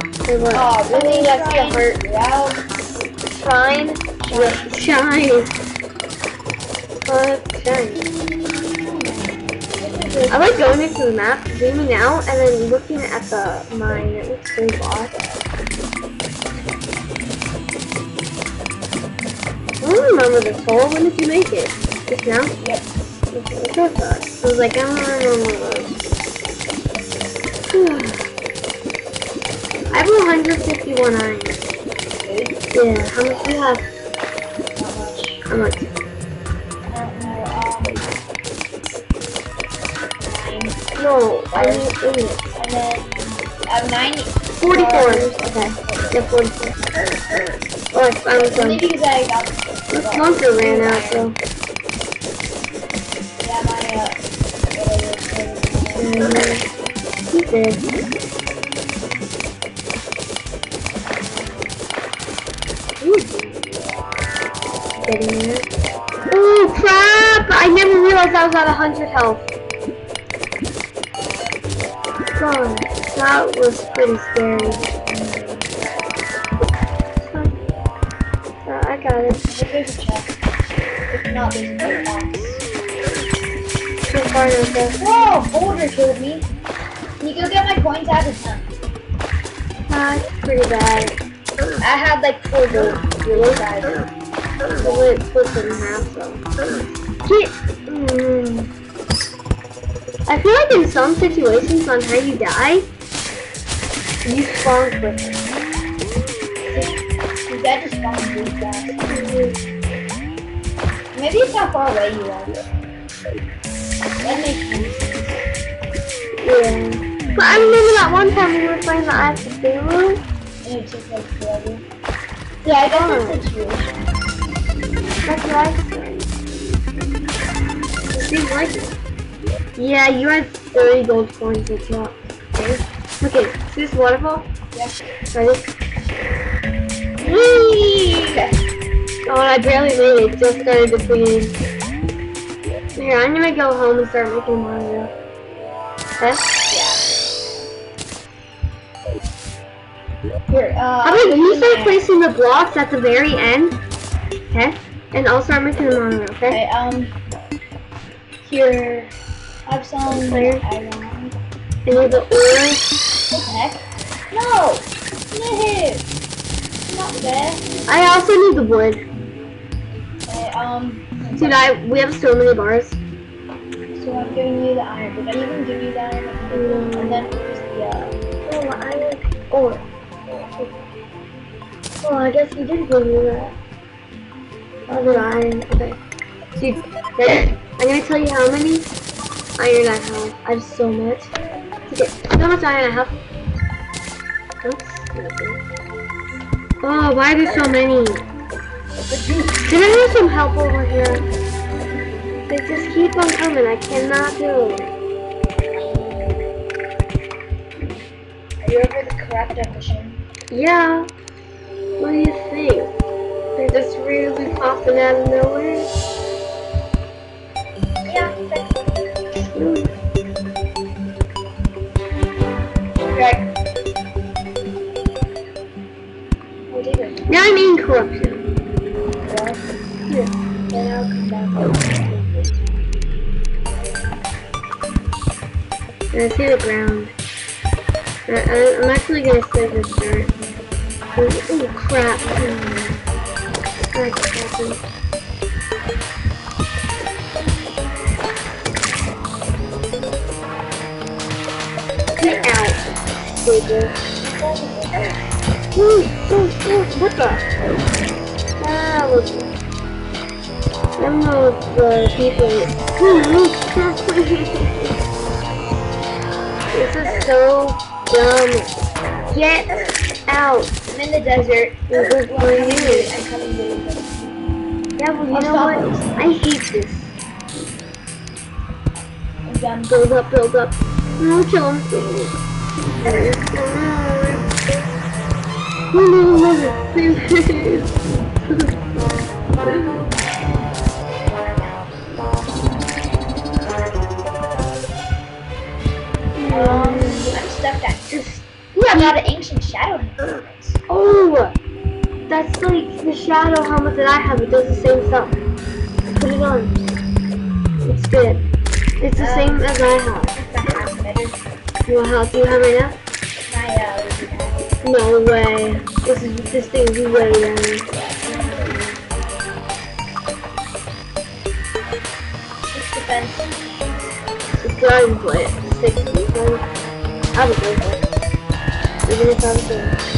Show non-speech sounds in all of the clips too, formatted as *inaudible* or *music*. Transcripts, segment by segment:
Oh, I think I see a heart. Wow. Shrine. Yeah, shine. Shine. I like going into the map, zooming out, and then looking at the mine. It looks so boss. I don't remember this hole. When did you make it? Just now? Yep. Okay, I was like, I don't remember. 151 iron. Good. Yeah, how much do you have? Not much. How much? I. Um. No, I need eight. And then I have nine. 44. Okay. Yeah, 44. Oh, I found some. Got The bunker ran out, so. Yeah, my uh. Uh, he did. Getting there. Oh crap! I never realized I was at 100 health. God, that was pretty scary. Uh, I got it. If not, there's a box. So far, no. Whoa! Boulder killed me. Can you go get my coins out of ten? That's pretty bad. I had like four gold. Really bad. The way it splits in half, so. Get. Mm. I feel like in some situations on how you die, you spawn quicker. You got to spawn really fast. Maybe it's how far away you are. That makes sense. Yeah. But I remember that one time we were playing the Ice of Pharaoh. And it took like forever. Yeah, I got this situation. That's what I said. Seems like it. Yeah, you had 30 gold coins as well. Okay. Okay, see this waterfall? Yeah. Ready? Whee! Oh, I barely made it. Just started to game. Here, I'm gonna go home and start making Mario. Okay? Here, uh. How about you start placing the blocks at the very end? Okay? And also, start making the Mario, okay? Okay, um. Here. I have some iron. I need the ore. What the heck? No! No! Not fair. I also need the wood. Okay, um. Dude, I we have so many bars. So I'm giving you the iron. Did I even give you the iron? Mm. And then here's the, uh. Oh, iron ore. Oh, I guess you did give me that. Other iron. Okay. Ready? I'm gonna tell you how many iron I have. I have so much. Okay, how much iron I have? Oops. Oh, why are there so many? Can I have some help over here? They just keep on coming. I cannot do it. Are you over the correct definition? Yeah. Really popping out of nowhere. Yeah, that's. Oh, Now I mean corruption. Then I'll come. And I see the ground. I, I'm actually gonna save this dirt. Oh crap. Hmm. That. Get out, stupid. Ooh, ooh, ooh, what the? Ah, look. I don't know if the people. this is so dumb. Get out. I'm in the desert. This you. I'm coming to. Yeah, well, you I'll know what? this. I hate this. I'm done. Build up, build up. No, kill him, please. No, no, no, please. *laughs* Um, I'm stuck at Just, yeah, I got an ancient shadow helmet that I have. It does the same stuff. Put it on. It's good. It's the Um, same as I have. A. You want how do you have right now? My uh. No way. This is this thing is way defense. It's driving play it. Sixty. I would go for it. Even if I was there.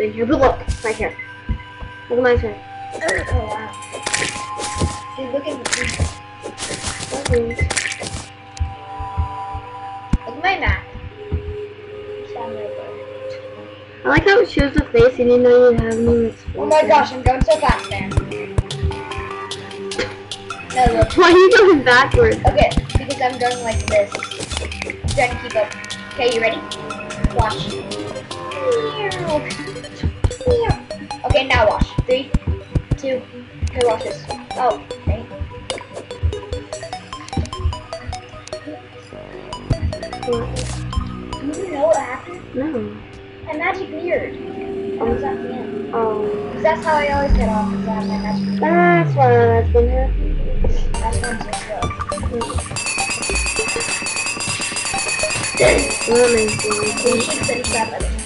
been here, but look, right here. Look at my turn. Oh wow. Dude, look at me. Look at my map. I like how it shows the face and you know you haven't even explored. Oh my gosh, I'm going so fast there. No, look. *laughs* Why are you going backwards? Okay, because I'm going like this. I'm trying to keep up. Okay, you ready? Watch. Okay, now watch. Three, two, okay, watch this. Oh, okay. What? Do you know what happened? No. My magic mirrored. I was at the end. Oh. Because that's how I always get off, because I my magic mirror. That's why that's been happening. That's why I'm so slow. That makes So we sense. should finish that by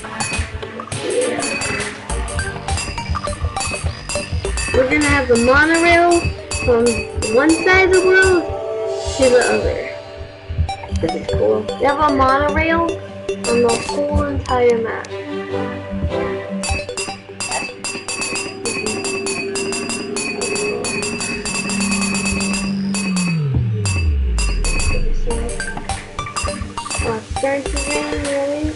We're gonna have the monorail from one side of the world to the other. This is cool. We have a monorail on the whole entire map. Oh, it's starting to rain, really?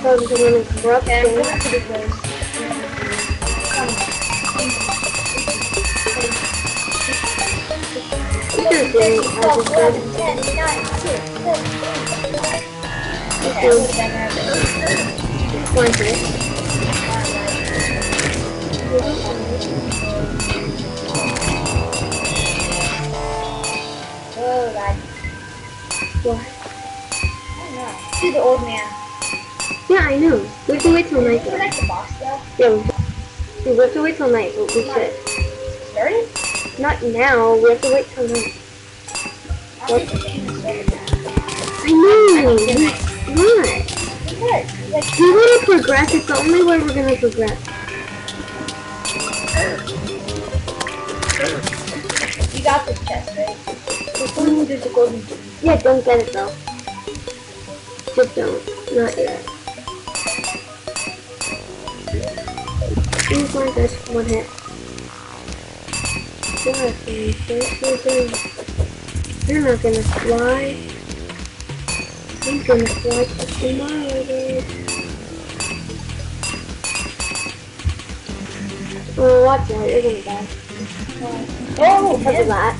So I'm gonna corrupt Okay, You should have done it. I just said. 10, 9, 2, 7, Okay. One second. Oh, God. What? I don't know. Do the old man. Yeah, I know. We have to wait till night though. like the boss, though? Yeah, we, we have to wait till night, but we should. Started? Not now, we have to wait till night. I don't think the game is started now. I know! What? Like, We want to progress, it's the only way we're gonna progress. you got the chest, right? Ooh, there's a golden Yeah, don't get it though. Just don't. Not yet. Oh my gosh, one hit. What? You're not gonna fly. I'm gonna fly to tomorrow, dude. Oh, watch out, you're gonna die. Oh, Because of that.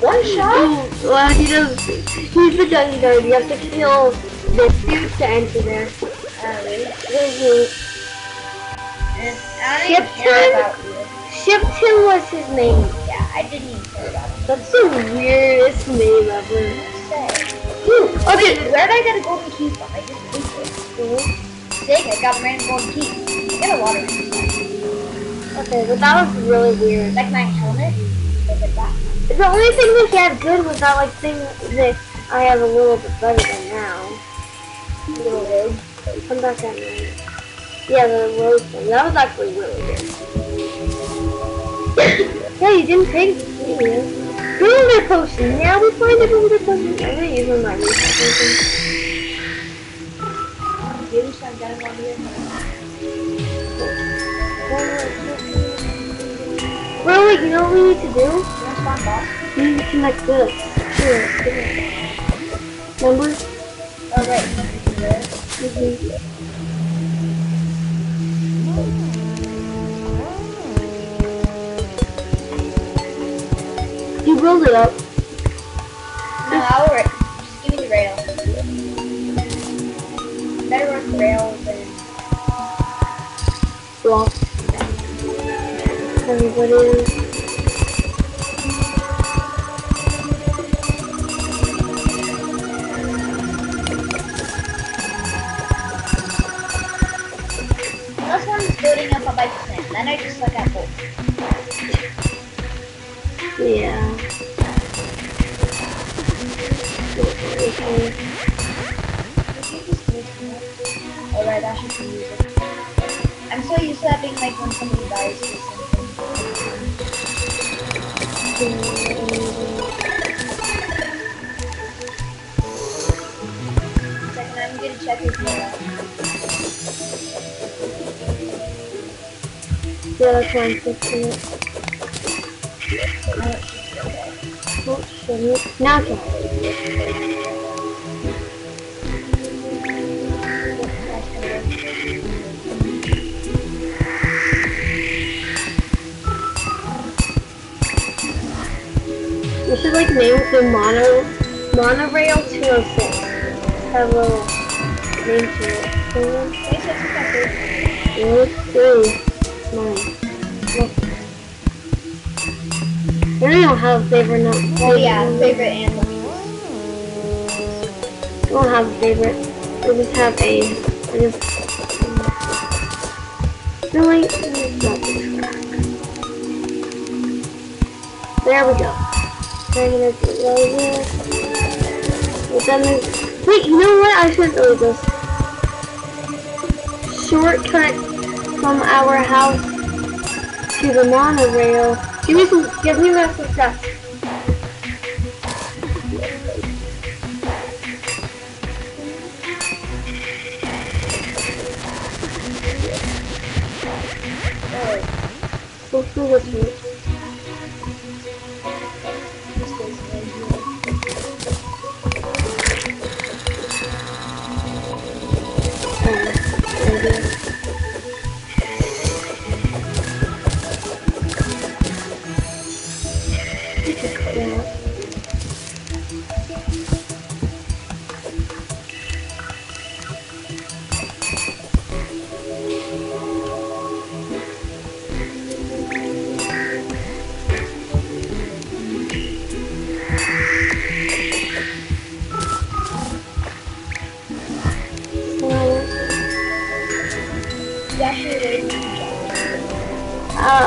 One shot? Oh, well, he does. He's the dungeon guard. You have to kill this dude to enter there. Oh, really? And I don't even Skip care turn? about you. Shipton was his name. Yeah, I didn't even care about. That's the weirdest name ever. Say. Ooh, Wait, okay. where did I get a golden key from? I just ate it. Mhm. Sick, I got a random golden key. I got a of Okay, but that was really weird. Like my helmet? Look at that. The only thing that he had good was that like thing that I have a little bit better than now. Little rogue. Come back at me. Yeah, the rogue thing. That was actually really good. *laughs* yeah, you didn't it. did you? Potion. Yeah, we find a builder potion. I'm gonna use my resources. Maybe some getting one here. Bro, wait, you know what we need to do? You want spawn boss? We need to connect this. Here, here. Remember? Oh, right. There. Build it up. No, I'll ra- just give me the rail. Better work the rail than block. Everybody. unless one's building up a by percent. Then I just suck at both. Yeah. Alright, that should be. I'm so used to that being like when somebody dies something. Second, I'm gonna check Oh. Now okay. We should like name the mono monorail 206. Have a little name to it. Okay, so it's Look. I don't have favorite now. Oh yeah, favorite animal. I don't have a favorite. I just have a. I just. Really? There we go. I'm gonna do then there's. Wait, you know what? I should do this. Shortcut from our house to the monorail. Give me some. Give me that success.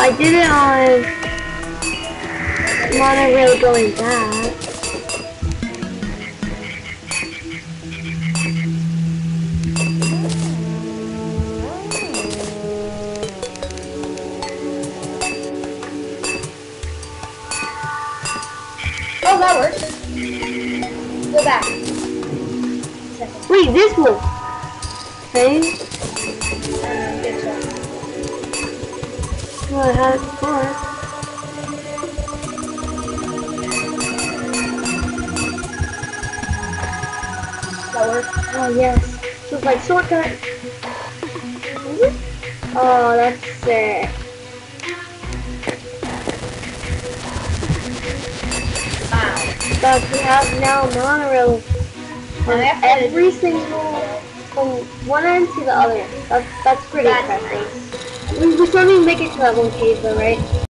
I did it on monorail going back. Oh, that works. Go back. Wait, this one. Okay. Well, I had before. Oh, yes. So it's like shortcut. Oh, that's sick. Wow. But we have now monorail on we have to- every single, from one end to the other. That's, that's pretty That's impressive. We, we still to make it to that one cave though, right?